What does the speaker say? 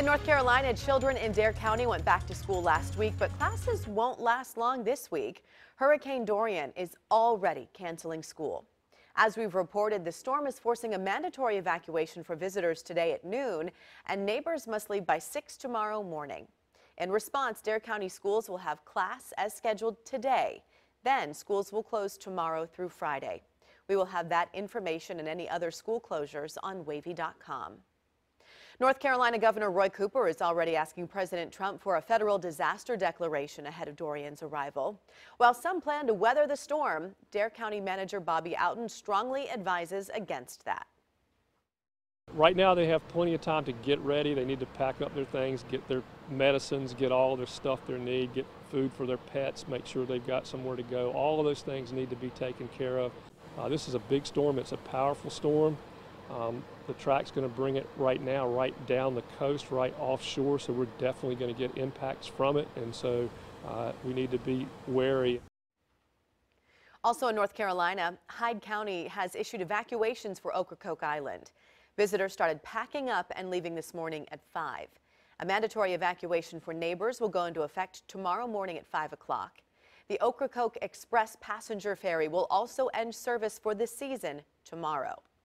In North Carolina, children in Dare County went back to school last week, but classes won't last long this week. Hurricane Dorian is already canceling school. As we've reported, the storm is forcing a mandatory evacuation for visitors today at noon, and neighbors must leave by 6 tomorrow morning. In response, Dare County schools will have class as scheduled today. Then schools will close tomorrow through Friday. We will have that information and any other school closures on wavy.com. North Carolina Governor Roy Cooper is already asking President Trump for a federal disaster declaration ahead of Dorian's arrival. While some plan to weather the storm, Dare County Manager Bobby Outten strongly advises against that. Right now they have plenty of time to get ready. They need to pack up their things, get their medicines, get all their stuff they need, get food for their pets, make sure they've got somewhere to go. All of those things need to be taken care of. Uh, this is a big storm. It's a powerful storm. Um, the track's going to bring it right now right down the coast, right offshore, so we're definitely going to get impacts from it, and so uh, we need to be wary. Also in North Carolina, Hyde County has issued evacuations for Ocracoke Island. Visitors started packing up and leaving this morning at 5. A mandatory evacuation for neighbors will go into effect tomorrow morning at 5 o'clock. The Ocracoke Express passenger ferry will also end service for this season tomorrow.